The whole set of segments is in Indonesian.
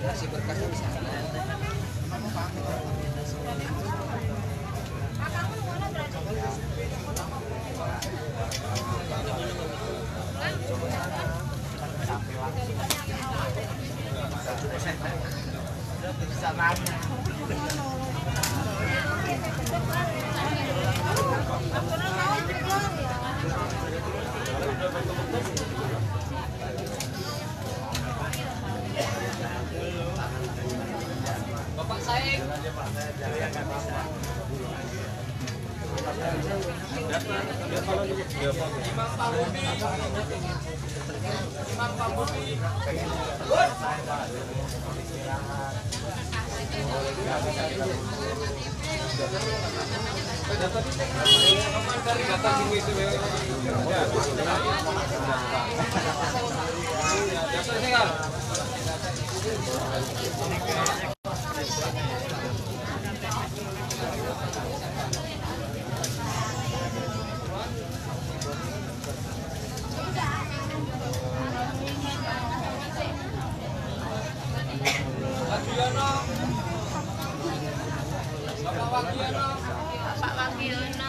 kasih berkasnya bisa Imam Pambudi. Imam. Dari data sini itu ya. Data ini kan. Wagiono. Bapak Wagiono. Pak Wagiono. Selamat Widodo.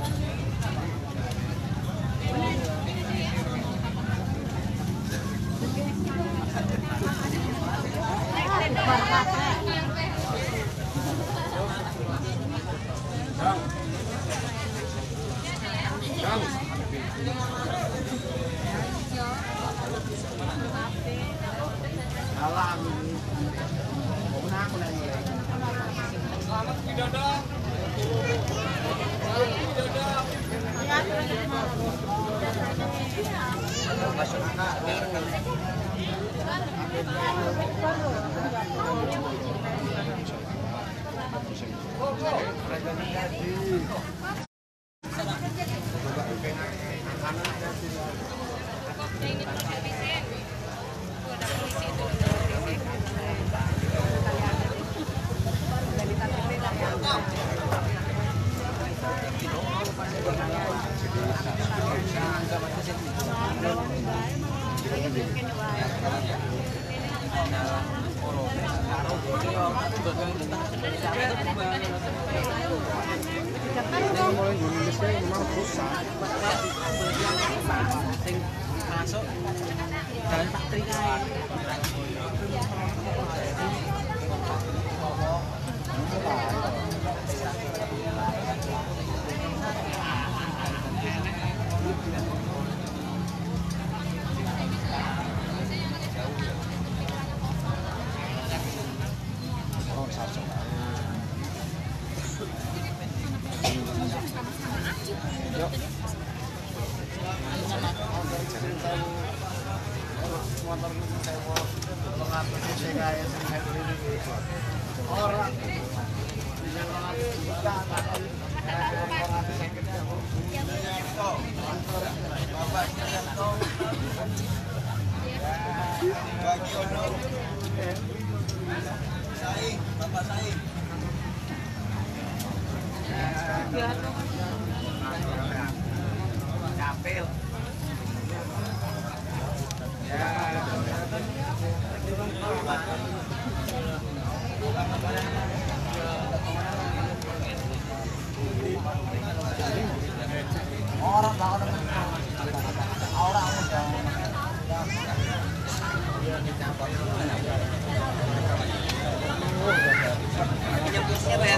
Widodo. masuk dan tak terikai Saing, Bapak Saing. Siapa ya?